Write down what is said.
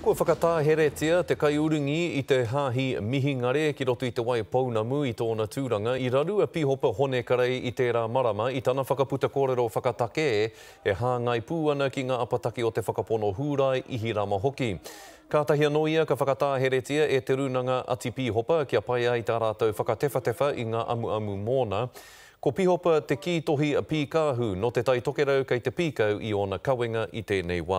Kua whakatāheretia te kaiurungi i te hāhi Mihingare ki roto i Te Wai Pounamu i tōna tūranga i raru a Pīhopa Hone Kerei i tērā marama i tana whakaputa kōrero whakatakē e hāngai pū ana ki ngā apataki o te whakapono Hūrae, Ihirama hoki. Kātahi anō ia ka whakatāheretia e Te Rūnanga Ati Pīhopa kia pai ai tā rātou whakatewhatewha i ngā amuamu mōna. Ko Pīhopa te kītohi pīkāhu nō Te Tai Tokerau kei te pīkau i ōna kawenga i tēnei wā.